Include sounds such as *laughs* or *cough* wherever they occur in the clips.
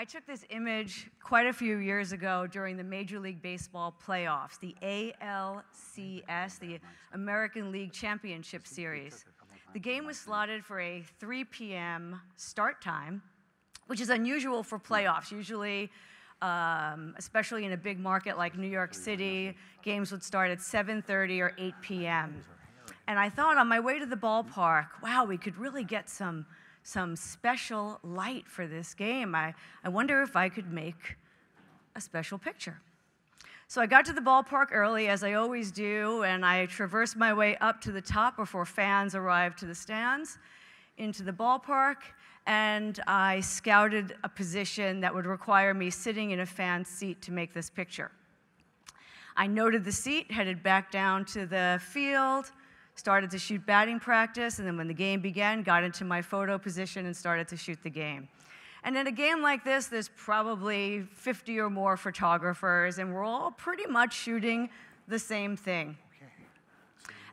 I took this image quite a few years ago during the Major League Baseball playoffs, the ALCS, the American League Championship Series. The game was slotted for a 3 p.m. start time, which is unusual for playoffs. Usually, um, especially in a big market like New York City, games would start at 7:30 or 8 p.m. And I thought on my way to the ballpark, wow, we could really get some some special light for this game. I, I wonder if I could make a special picture. So I got to the ballpark early, as I always do, and I traversed my way up to the top before fans arrived to the stands, into the ballpark, and I scouted a position that would require me sitting in a fan seat to make this picture. I noted the seat, headed back down to the field, started to shoot batting practice, and then when the game began, got into my photo position and started to shoot the game. And in a game like this, there's probably 50 or more photographers, and we're all pretty much shooting the same thing.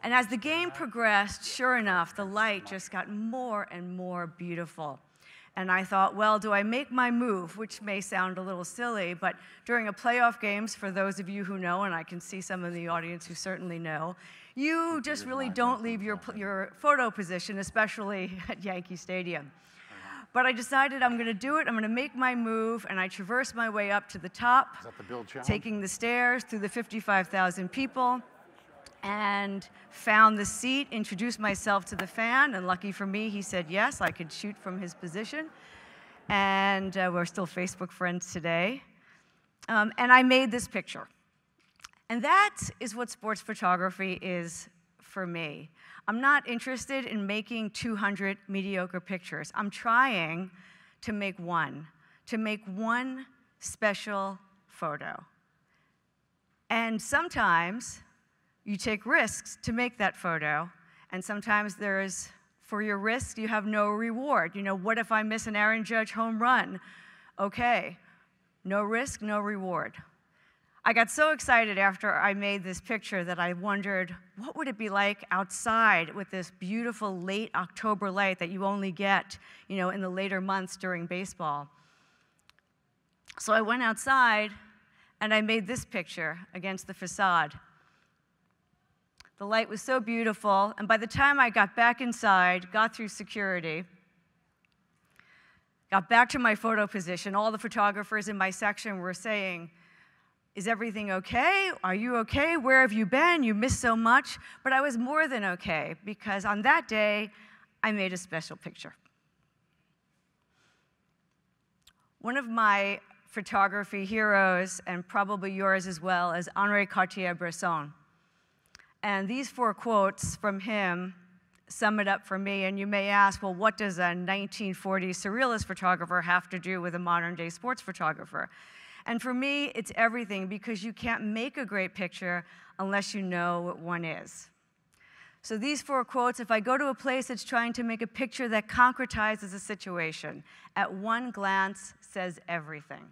And as the game progressed, sure enough, the light just got more and more beautiful. And I thought, well, do I make my move? Which may sound a little silly, but during a playoff games, for those of you who know, and I can see some in the audience who certainly know, you just really don't leave your, your photo position, especially *laughs* at Yankee Stadium. But I decided I'm going to do it. I'm going to make my move, and I traversed my way up to the top, the taking the stairs through the 55,000 people, and found the seat, introduced myself to the fan, and lucky for me, he said yes, I could shoot from his position. And uh, we're still Facebook friends today. Um, and I made this picture. And that is what sports photography is for me. I'm not interested in making 200 mediocre pictures. I'm trying to make one, to make one special photo. And sometimes you take risks to make that photo, and sometimes there's, for your risk, you have no reward. You know, what if I miss an Aaron Judge home run? Okay, no risk, no reward. I got so excited after I made this picture that I wondered, what would it be like outside with this beautiful late October light that you only get, you know, in the later months during baseball? So I went outside and I made this picture against the facade. The light was so beautiful, and by the time I got back inside, got through security, got back to my photo position, all the photographers in my section were saying, is everything okay? Are you okay? Where have you been? You missed so much. But I was more than okay because on that day, I made a special picture. One of my photography heroes, and probably yours as well, is Henri Cartier-Bresson. And these four quotes from him sum it up for me. And you may ask, well, what does a 1940s surrealist photographer have to do with a modern day sports photographer? And for me, it's everything because you can't make a great picture unless you know what one is. So these four quotes, if I go to a place that's trying to make a picture that concretizes a situation, at one glance says everything.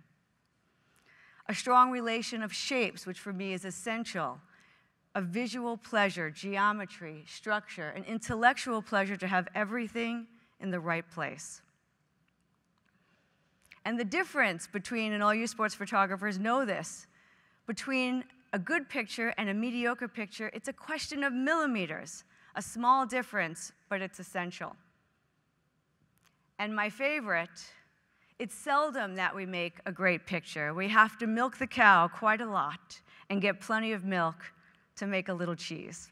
A strong relation of shapes, which for me is essential. A visual pleasure, geometry, structure, an intellectual pleasure to have everything in the right place. And the difference between, and all you sports photographers know this, between a good picture and a mediocre picture, it's a question of millimeters, a small difference, but it's essential. And my favorite, it's seldom that we make a great picture. We have to milk the cow quite a lot and get plenty of milk to make a little cheese.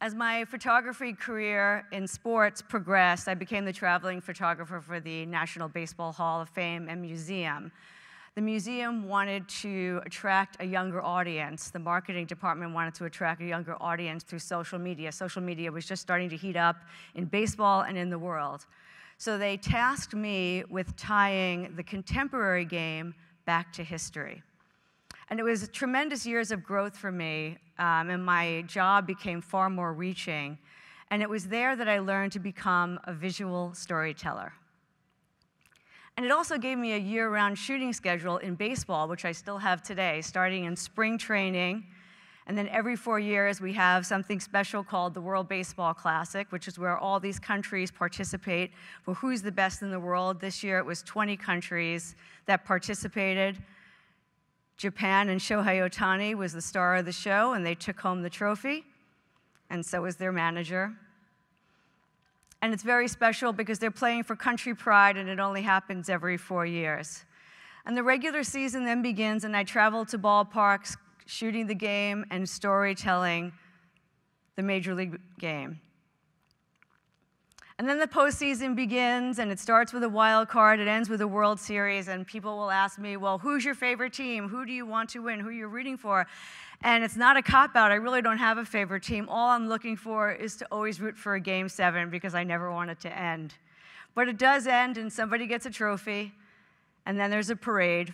As my photography career in sports progressed, I became the traveling photographer for the National Baseball Hall of Fame and Museum. The museum wanted to attract a younger audience. The marketing department wanted to attract a younger audience through social media. Social media was just starting to heat up in baseball and in the world. So they tasked me with tying the contemporary game back to history. And it was tremendous years of growth for me, um, and my job became far more reaching. And it was there that I learned to become a visual storyteller. And it also gave me a year round shooting schedule in baseball, which I still have today, starting in spring training And then every four years, we have something special called the World Baseball Classic, which is where all these countries participate for who's the best in the world. This year, it was 20 countries that participated. Japan and Shohei Ohtani was the star of the show, and they took home the trophy, and so was their manager. And it's very special because they're playing for country pride, and it only happens every four years. And the regular season then begins, and I travel to ballparks, shooting the game and storytelling the Major League game. And then the postseason begins, and it starts with a wild card, it ends with a World Series, and people will ask me, Well, who's your favorite team? Who do you want to win? Who are you rooting for? And it's not a cop out. I really don't have a favorite team. All I'm looking for is to always root for a game seven because I never want it to end. But it does end, and somebody gets a trophy, and then there's a parade.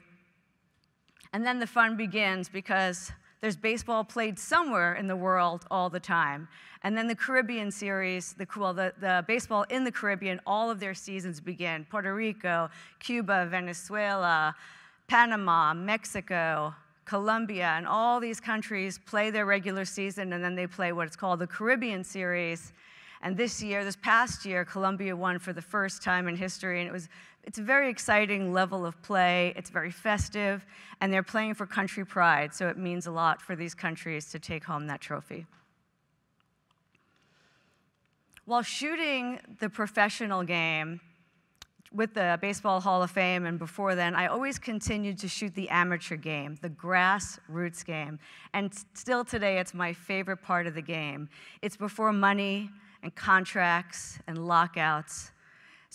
And then the fun begins because there's baseball played somewhere in the world all the time. And then the Caribbean series, the, well, the, the baseball in the Caribbean, all of their seasons begin. Puerto Rico, Cuba, Venezuela, Panama, Mexico, Colombia, and all these countries play their regular season, and then they play what's called the Caribbean series. And this year, this past year, Colombia won for the first time in history, and it was it's a very exciting level of play. It's very festive, and they're playing for country pride, so it means a lot for these countries to take home that trophy. While shooting the professional game with the Baseball Hall of Fame and before then, I always continued to shoot the amateur game, the grassroots game. And still today, it's my favorite part of the game. It's before money and contracts and lockouts.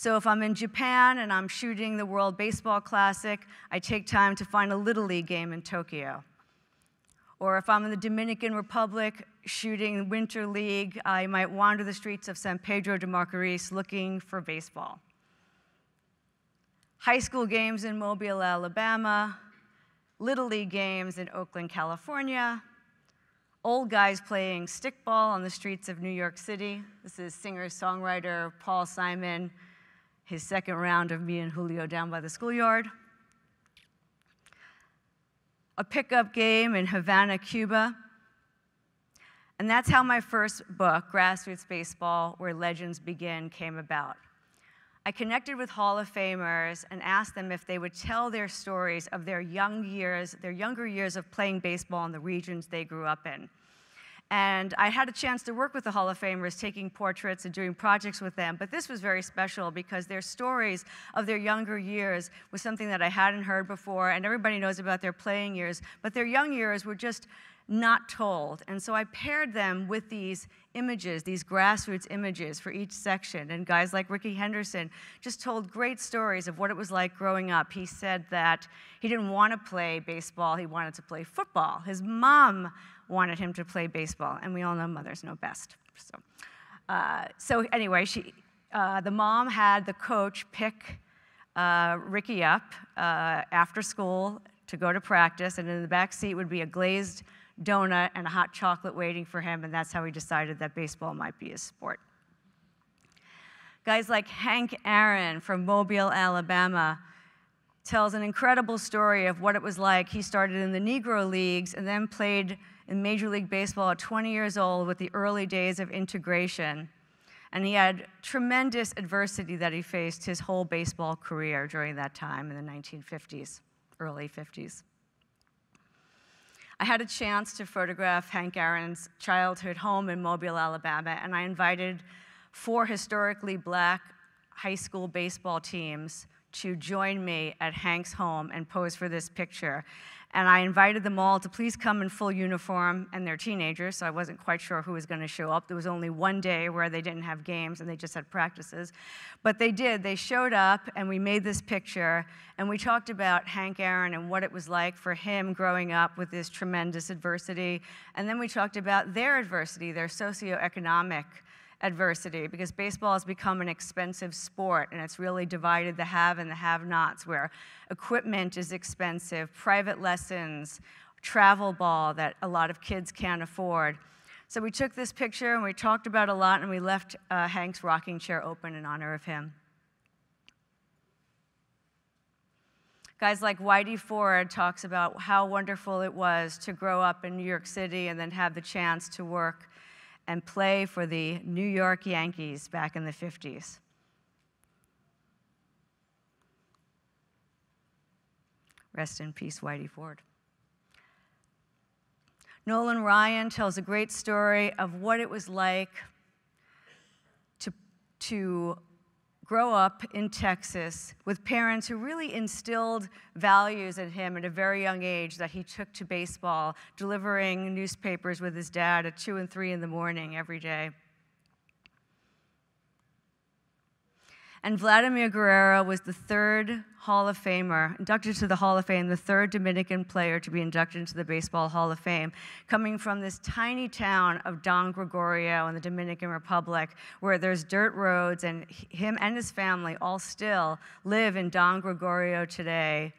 So if I'm in Japan and I'm shooting the World Baseball Classic, I take time to find a Little League game in Tokyo. Or if I'm in the Dominican Republic shooting Winter League, I might wander the streets of San Pedro de Macorís looking for baseball. High school games in Mobile, Alabama, Little League games in Oakland, California, old guys playing stickball on the streets of New York City. This is singer songwriter Paul Simon his second round of me and Julio down by the schoolyard. A pickup game in Havana, Cuba. And that's how my first book, Grassroots Baseball Where Legends Begin, came about. I connected with Hall of Famers and asked them if they would tell their stories of their young years, their younger years of playing baseball in the regions they grew up in. And I had a chance to work with the Hall of Famers, taking portraits and doing projects with them. But this was very special because their stories of their younger years was something that I hadn't heard before. And everybody knows about their playing years, but their young years were just not told. And so I paired them with these images, these grassroots images for each section. And guys like Rickey Henderson just told great stories of what it was like growing up. He said that he didn't want to play baseball, he wanted to play football. His mom wanted him to play baseball, and we all know mothers know best. So, uh, so anyway, she, uh, the mom had the coach pick uh, Rickey up uh, after school to go to practice, and in the back seat would be a glazed donut and a hot chocolate waiting for him, and that's how he decided that baseball might be his sport. Guys like Hank Aaron from Mobile, Alabama, tells an incredible story of what it was like. He started in the Negro Leagues and then played in Major League Baseball at 20 years old with the early days of integration. And he had tremendous adversity that he faced his whole baseball career during that time in the 1950s, early 50s. I had a chance to photograph Hank Aaron's childhood home in Mobile, Alabama, and I invited four historically black high school baseball teams to join me at Hank's home and pose for this picture. And I invited them all to please come in full uniform, and they're teenagers, so I wasn't quite sure who was going to show up. There was only one day where they didn't have games and they just had practices. But they did. They showed up, and we made this picture, and we talked about Hank Aaron and what it was like for him growing up with this tremendous adversity. And then we talked about their adversity, their socioeconomic adversity because baseball has become an expensive sport and it's really divided the have and the have nots, where equipment is expensive, private lessons, travel ball that a lot of kids can't afford. So we took this picture and we talked about a lot and we left uh, Hank's rocking chair open in honor of him. Guys like Whitey Ford talks about how wonderful it was to grow up in New York City and then have the chance to work and play for the New York Yankees back in the 50s. Rest in peace, Whitey Ford. Nolan Ryan tells a great story of what it was like to, to grow up in Texas with parents who really instilled values in him at a very young age that he took to baseball, delivering newspapers with his dad at 2 and 3 in the morning every day. And Vladimir Guerrero was the third Hall of Famer, inducted to the Hall of Fame, the third Dominican player to be inducted into the Baseball Hall of Fame, coming from this tiny town of Don Gregorio in the Dominican Republic, where there's dirt roads, and him and his family all still live in Don Gregorio today.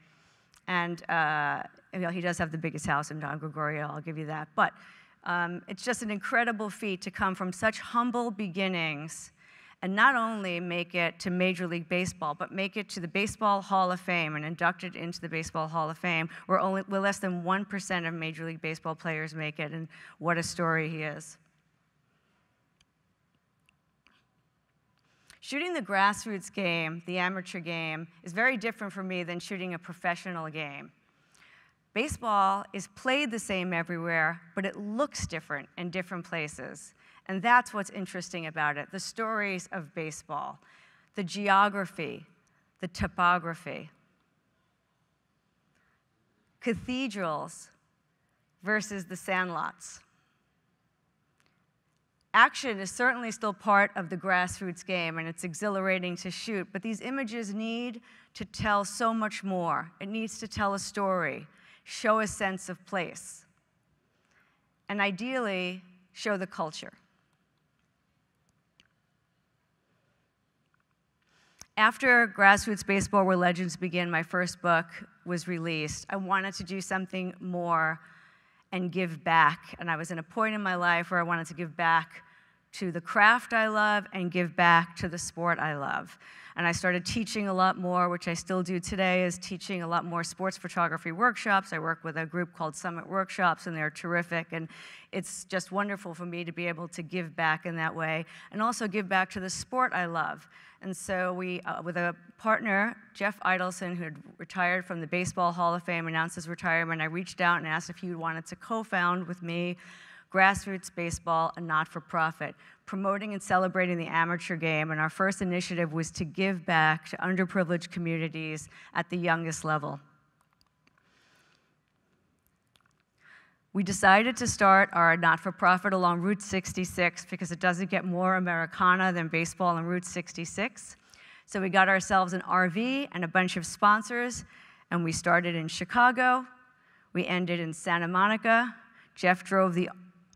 And uh, you know, he does have the biggest house in Don Gregorio, I'll give you that. But um, it's just an incredible feat to come from such humble beginnings and not only make it to Major League Baseball, but make it to the Baseball Hall of Fame and inducted into the Baseball Hall of Fame, where only where less than 1% of Major League Baseball players make it, and what a story he is. Shooting the grassroots game, the amateur game, is very different for me than shooting a professional game. Baseball is played the same everywhere, but it looks different in different places. And that's what's interesting about it the stories of baseball, the geography, the topography. Cathedrals versus the sandlots. Action is certainly still part of the grassroots game, and it's exhilarating to shoot, but these images need to tell so much more. It needs to tell a story, show a sense of place, and ideally, show the culture. After Grassroots Baseball Where Legends Begin, my first book, was released, I wanted to do something more and give back. And I was in a point in my life where I wanted to give back to the craft I love and give back to the sport I love. And I started teaching a lot more, which I still do today, is teaching a lot more sports photography workshops. I work with a group called Summit Workshops, and they're terrific. And it's just wonderful for me to be able to give back in that way and also give back to the sport I love. And so we, uh, with a partner, Jeff Idelson, who had retired from the Baseball Hall of Fame, announced his retirement. I reached out and asked if he wanted to co-found with me Grassroots Baseball, a not-for-profit, promoting and celebrating the amateur game. And our first initiative was to give back to underprivileged communities at the youngest level. We decided to start our not for profit along Route 66 because it doesn't get more Americana than baseball on Route 66. So we got ourselves an RV and a bunch of sponsors, and we started in Chicago. We ended in Santa Monica. Jeff drove the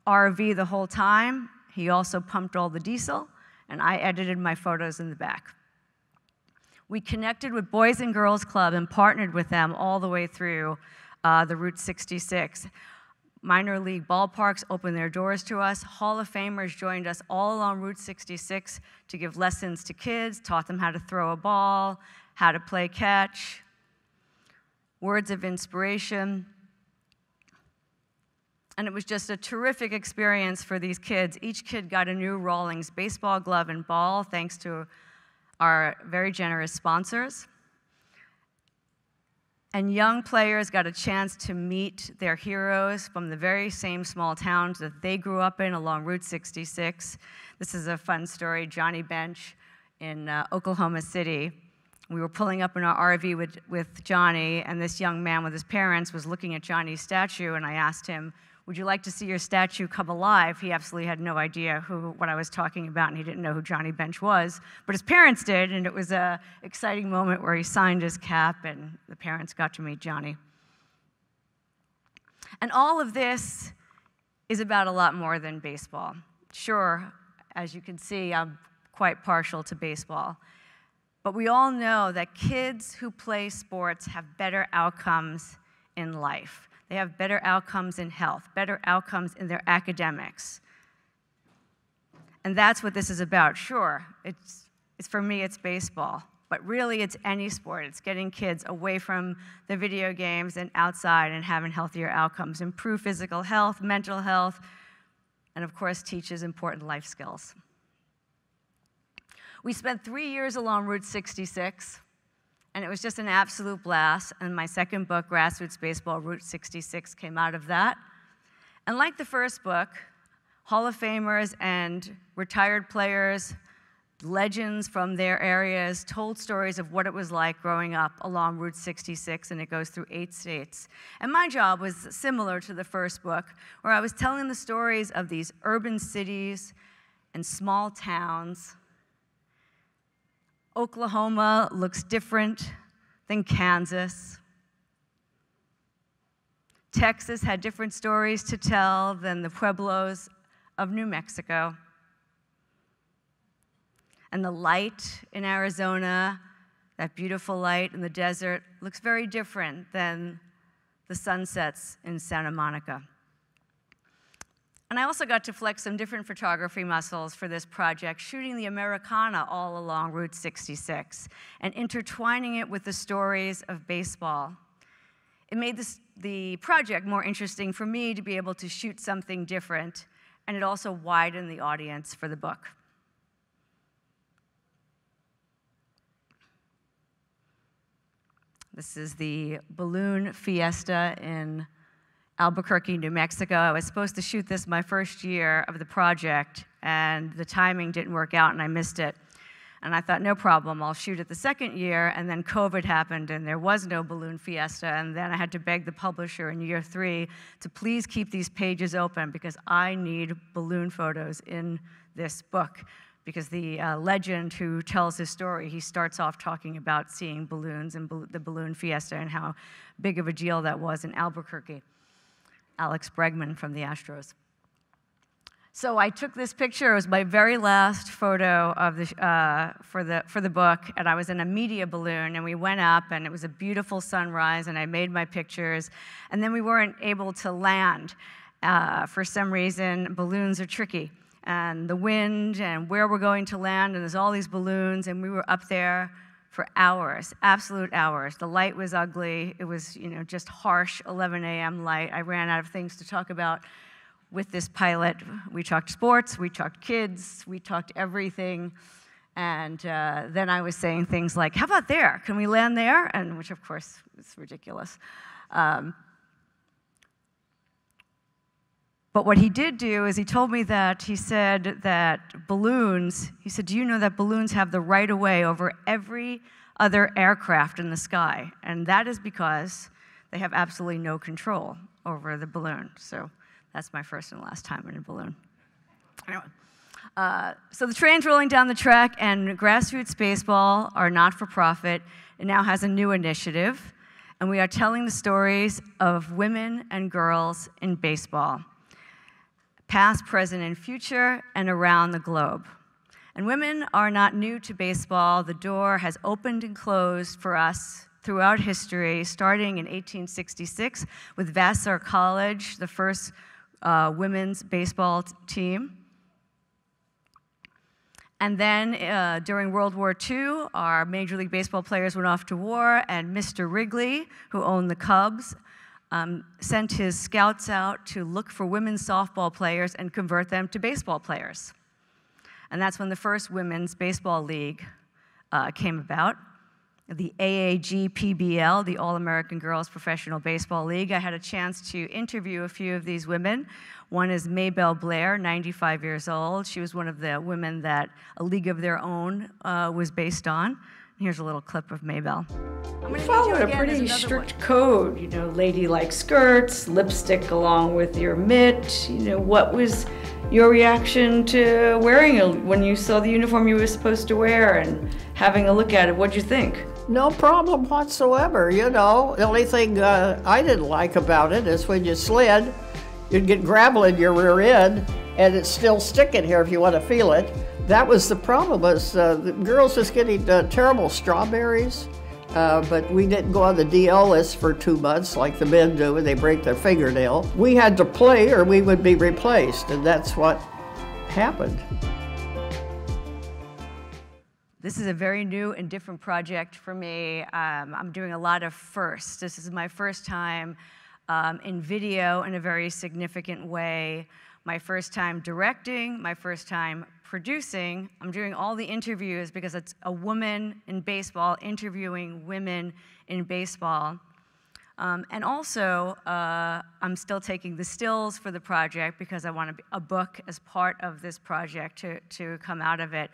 RV the whole time. He also pumped all the diesel, and I edited my photos in the back. We connected with Boys and Girls Club and partnered with them all the way through uh, the Route 66 minor league ballparks opened their doors to us. Hall of Famers joined us all along Route 66 to give lessons to kids, taught them how to throw a ball, how to play catch, words of inspiration. And it was just a terrific experience for these kids. Each kid got a new Rawlings baseball glove and ball thanks to our very generous sponsors. And young players got a chance to meet their heroes from the very same small towns that they grew up in along Route 66. This is a fun story. Johnny Bench in uh, Oklahoma City. We were pulling up in our RV with, with Johnny, and this young man with his parents was looking at Johnny's statue, and I asked him, would you like to see your statue come alive? He absolutely had no idea who, what I was talking about, and he didn't know who Johnny Bench was. But his parents did, and it was an exciting moment where he signed his cap, and the parents got to meet Johnny. And all of this is about a lot more than baseball. Sure, as you can see, I'm quite partial to baseball. But we all know that kids who play sports have better outcomes in life. They have better outcomes in health, better outcomes in their academics. And that's what this is about. Sure, it's, it's for me, it's baseball. But really, it's any sport. It's getting kids away from the video games and outside and having healthier outcomes, improve physical health, mental health, and of course, teaches important life skills. We spent three years along Route 66, and it was just an absolute blast. And my second book, Grassroots Baseball Route 66, came out of that. And like the first book, Hall of Famers and retired players, legends from their areas told stories of what it was like growing up along Route 66, and it goes through eight states. And my job was similar to the first book, where I was telling the stories of these urban cities and small towns. Oklahoma looks different than Kansas. Texas had different stories to tell than the pueblos of New Mexico. And the light in Arizona, that beautiful light in the desert, looks very different than the sunsets in Santa Monica. And I also got to flex some different photography muscles for this project, shooting the Americana all along Route 66 and intertwining it with the stories of baseball. It made this, the project more interesting for me to be able to shoot something different, and it also widened the audience for the book. This is the balloon fiesta in Albuquerque, New Mexico. I was supposed to shoot this my first year of the project, and the timing didn't work out, and I missed it. And I thought, no problem, I'll shoot it the second year. And then COVID happened, and there was no balloon fiesta. And then I had to beg the publisher in year three to please keep these pages open because I need balloon photos in this book. Because the uh, legend who tells his story, he starts off talking about seeing balloons and the balloon fiesta and how big of a deal that was in Albuquerque. Alex Bregman from the Astros. So I took this picture. It was my very last photo of the, uh, for, the, for the book, and I was in a media balloon, and we went up, and it was a beautiful sunrise, and I made my pictures, and then we weren't able to land. Uh, for some reason, balloons are tricky, and the wind, and where we're going to land, and there's all these balloons, and we were up there for hours, absolute hours. The light was ugly. It was, you know, just harsh 11 a.m. light. I ran out of things to talk about with this pilot. We talked sports, we talked kids, we talked everything. And uh, then I was saying things like, How about there? Can we land there? And which, of course, is ridiculous. Um, but what he did do is he told me that he said that balloons, he said, Do you know that balloons have the right of way over every other aircraft in the sky? And that is because they have absolutely no control over the balloon. So that's my first and last time in a balloon. Anyway. Uh, so the train's rolling down the track, and Grassroots Baseball, our not for profit, it now has a new initiative, and we are telling the stories of women and girls in baseball, past, present, and future, and around the globe. And women are not new to baseball. The door has opened and closed for us throughout history, starting in 1866 with Vassar College, the first uh, women's baseball team. And then uh, during World War II, our Major League Baseball players went off to war, and Mr. Wrigley, who owned the Cubs, um, sent his scouts out to look for women's softball players and convert them to baseball players. And that's when the first Women's Baseball League uh, came about the AAG PBL, the All American Girls Professional Baseball League. I had a chance to interview a few of these women. One is Maybelle Blair, 95 years old. She was one of the women that A League of Their Own uh, was based on. Here's a little clip of Maybelle. We followed a pretty strict one. code, you know, ladylike skirts, lipstick along with your mitt. You know, what was your reaction to wearing it when you saw the uniform you were supposed to wear and having a look at it? What'd you think? No problem whatsoever. You know, the only thing uh, I didn't like about it is when you slid, you'd get gravel in your rear end, and it's still sticking here if you want to feel it. That was the problem. Was uh, the girls was getting uh, terrible strawberries, uh, but we didn't go on the DL list for two months like the men do, and they break their fingernail. We had to play, or we would be replaced, and that's what happened. This is a very new and different project for me. Um, I'm doing a lot of firsts. This is my first time um, in video in a very significant way, my first time directing, my first time producing. I'm doing all the interviews because it's a woman in baseball interviewing women in baseball. Um, and also, uh, I'm still taking the stills for the project because I want a book as part of this project to, to come out of it.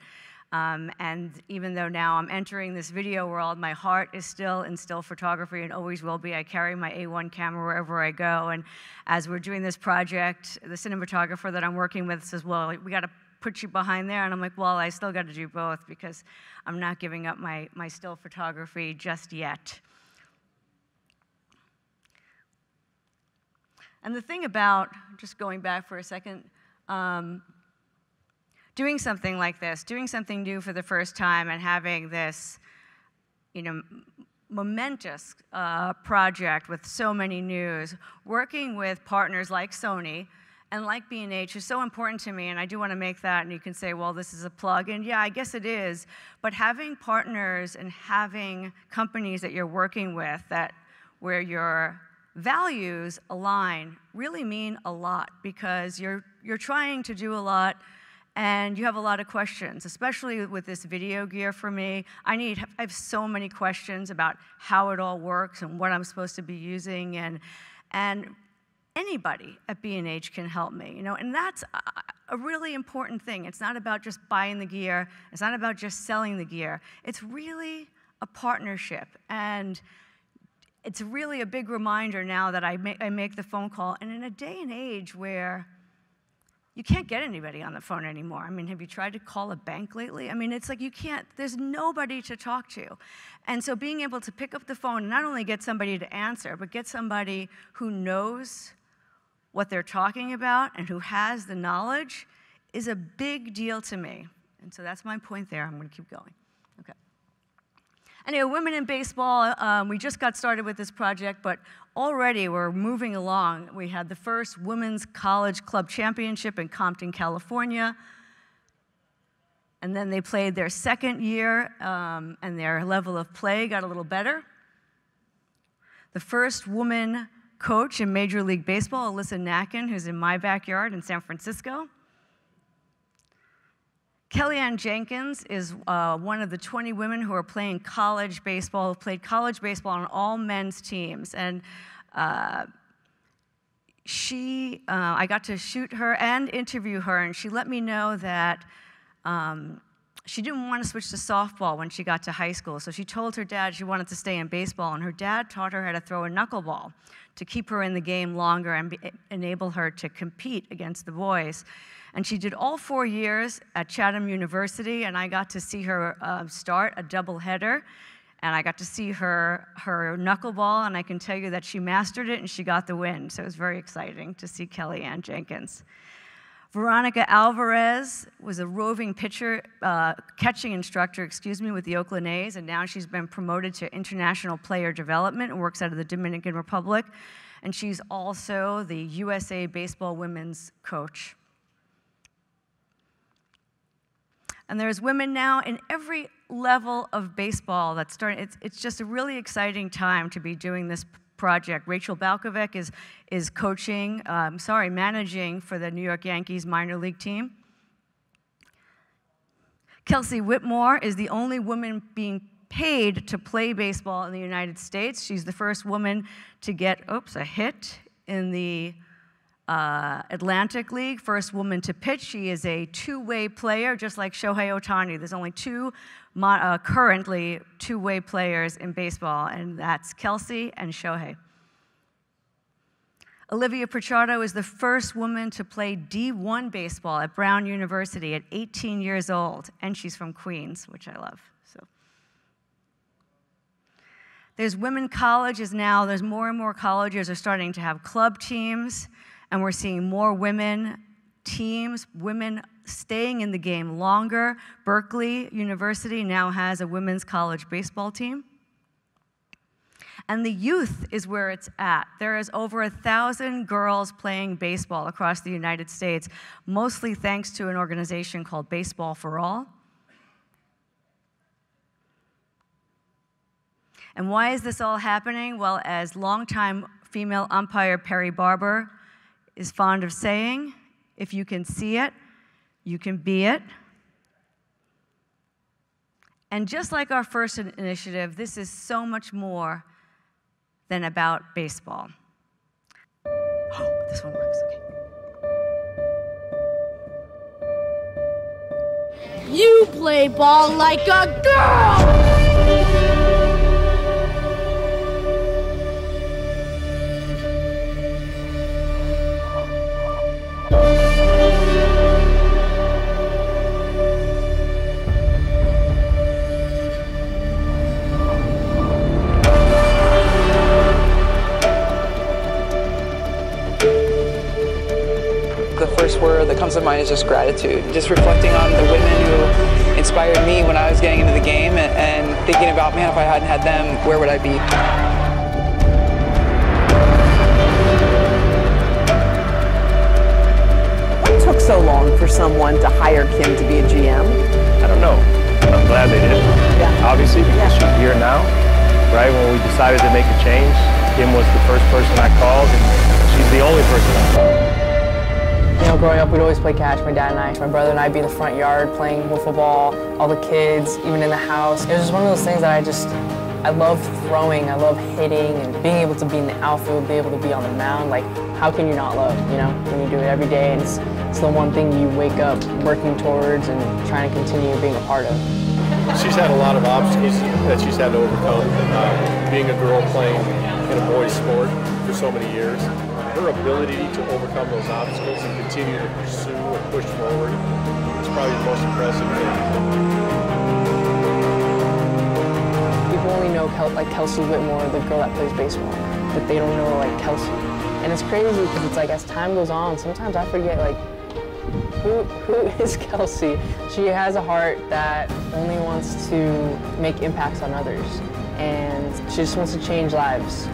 Um, and even though now I'm entering this video world, my heart is still in still photography and always will be. I carry my A1 camera wherever I go. And as we're doing this project, the cinematographer that I'm working with says, Well, we got to put you behind there. And I'm like, Well, I still got to do both because I'm not giving up my, my still photography just yet. And the thing about, just going back for a second, um, doing something like this, doing something new for the first time and having this, you know, momentous uh, project with so many news, working with partners like Sony and like B&H is so important to me, and I do want to make that, and you can say, well, this is a plug, and yeah, I guess it is, but having partners and having companies that you're working with that where your values align really mean a lot because you're, you're trying to do a lot and you have a lot of questions, especially with this video gear for me. I need, I have so many questions about how it all works and what I'm supposed to be using, and, and anybody at B&H can help me, you know, and that's a really important thing. It's not about just buying the gear, it's not about just selling the gear. It's really a partnership, and it's really a big reminder now that I make, I make the phone call, and in a day and age where you can't get anybody on the phone anymore. I mean, have you tried to call a bank lately? I mean, it's like you can't, there's nobody to talk to. And so being able to pick up the phone and not only get somebody to answer, but get somebody who knows what they're talking about and who has the knowledge is a big deal to me. And so that's my point there. I'm going to keep going. Okay. Anyway, Women in Baseball, um, we just got started with this project, but already we're moving along. We had the first Women's College Club Championship in Compton, California. And then they played their second year, um, and their level of play got a little better. The first woman coach in Major League Baseball, Alyssa Nakken, who's in my backyard in San Francisco. Kellyanne Jenkins is uh, one of the 20 women who are playing college baseball, played college baseball on all men's teams. And uh, she, uh, I got to shoot her and interview her, and she let me know that um, she didn't want to switch to softball when she got to high school. So she told her dad she wanted to stay in baseball, and her dad taught her how to throw a knuckleball to keep her in the game longer and be, enable her to compete against the boys. And she did all four years at Chatham University, and I got to see her uh, start a doubleheader. And I got to see her, her knuckleball, and I can tell you that she mastered it and she got the win. So it was very exciting to see Kellyanne Jenkins. Veronica Alvarez was a roving pitcher, uh, catching instructor, excuse me, with the Oakland A's, and now she's been promoted to international player development and works out of the Dominican Republic. And she's also the USA Baseball women's coach. And there's women now in every level of baseball that's starting. It's, it's just a really exciting time to be doing this project. Rachel Balkovec is, is coaching, um, sorry, managing for the New York Yankees minor league team. Kelsey Whitmore is the only woman being paid to play baseball in the United States. She's the first woman to get, oops, a hit in the uh, Atlantic League, first woman to pitch. She is a two-way player, just like Shohei Ohtani. There's only two uh, currently two-way players in baseball, and that's Kelsey and Shohei. Olivia Pichardo is the first woman to play D1 baseball at Brown University at 18 years old, and she's from Queens, which I love. So. There's women colleges now. There's more and more colleges are starting to have club teams and we're seeing more women teams, women staying in the game longer. Berkeley University now has a women's college baseball team. And the youth is where it's at. There is over a thousand girls playing baseball across the United States, mostly thanks to an organization called Baseball for All. And why is this all happening? Well, as longtime female umpire Perry Barber is fond of saying, if you can see it, you can be it. And just like our first initiative, this is so much more than about baseball. Oh, this one works, okay. You play ball like a girl! Comes to mind is just gratitude. Just reflecting on the women who inspired me when I was getting into the game and, and thinking about, man, if I hadn't had them, where would I be? What took so long for someone to hire Kim to be a GM? I don't know. I'm glad they did. Yeah. Obviously, because yeah. she's here now. Right when we decided to make a change, Kim was the first person I called, and she's the only person I called. You know, growing up, we'd always play catch, my dad and I. My brother and I'd be in the front yard playing wiffle ball, all the kids, even in the house. It was just one of those things that I just, I love throwing, I love hitting, and being able to be in the outfield, be able to be on the mound. Like, how can you not love, you know, when you do it every day? And it's, it's the one thing you wake up working towards and trying to continue being a part of. She's had a lot of obstacles that she's had to overcome. Uh, being a girl playing in a boys' sport for so many years her ability to overcome those obstacles continue to pursue and push forward is probably the most impressive thing. People only know Kel like Kelsey Whitmore, the girl that plays baseball, but they don't know like Kelsey. And it's crazy because it's like as time goes on, sometimes I forget like who, who *laughs* is Kelsey? She has a heart that only wants to make impacts on others. And she just wants to change lives.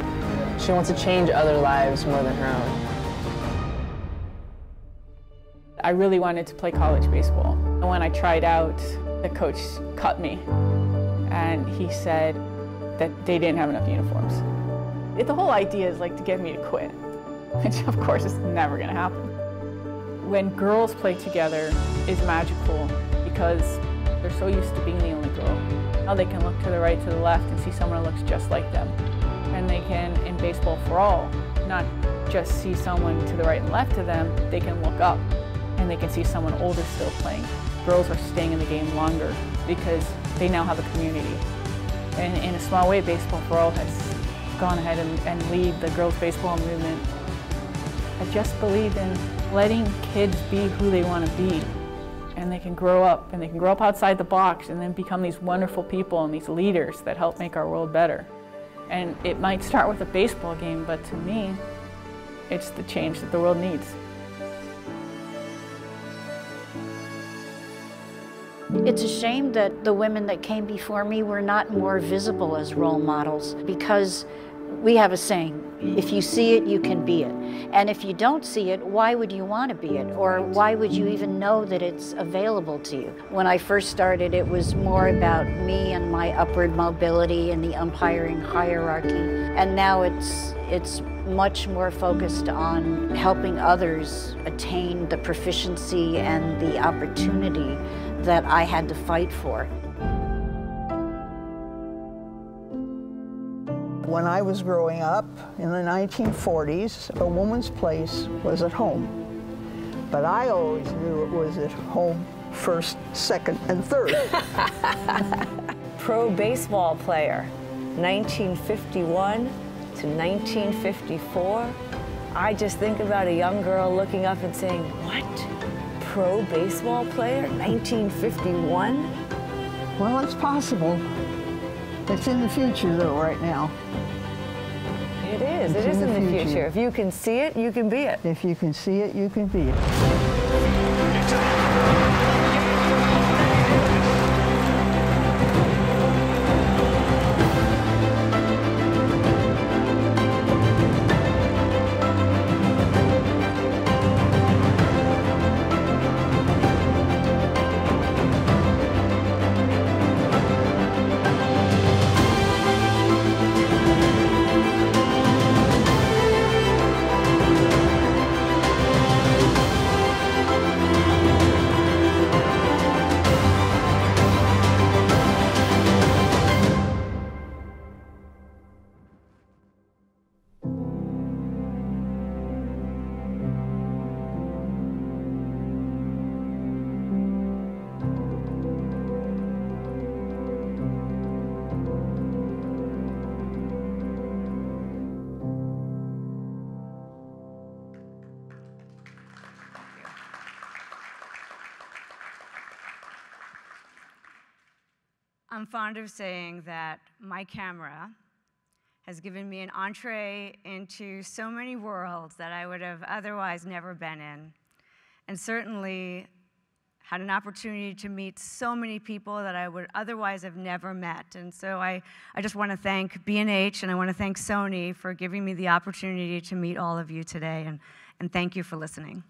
She wants to change other lives more than her own. I really wanted to play college baseball. And when I tried out, the coach cut me and he said that they didn't have enough uniforms. The whole idea is like to get me to quit, *laughs* which of course is never gonna happen. When girls play together is magical because they're so used to being the only girl. Now they can look to the right, to the left and see someone who looks just like them and they can, in Baseball for All, not just see someone to the right and left of them, they can look up and they can see someone older still playing. Girls are staying in the game longer because they now have a community. And in a small way, Baseball for All has gone ahead and, and lead the girls' baseball movement. I just believe in letting kids be who they want to be and they can grow up and they can grow up outside the box and then become these wonderful people and these leaders that help make our world better. And it might start with a baseball game, but to me, it's the change that the world needs. It's a shame that the women that came before me were not more visible as role models because we have a saying if you see it, you can be it. And if you don't see it, why would you want to be it? Or why would you even know that it's available to you? When I first started, it was more about me and my upward mobility and the umpiring hierarchy. And now it's, it's much more focused on helping others attain the proficiency and the opportunity that I had to fight for. When I was growing up in the 1940s, a woman's place was at home. But I always knew it was at home first, second, and third. *laughs* Pro baseball player, 1951 to 1954. I just think about a young girl looking up and saying, what? Pro baseball player, 1951? Well, it's possible. It's in the future, though, right now. It is. It's it is in the, future. future. If you can see it, you can be it. If you can see it, you can be it. I'm fond of saying that my camera has given me an entree into so many worlds that I would have otherwise never been in. And certainly had an opportunity to meet so many people that I would otherwise have never met. And so I, I just want to thank B&H and I want to thank Sony for giving me the opportunity to meet all of you today. And, and thank you for listening.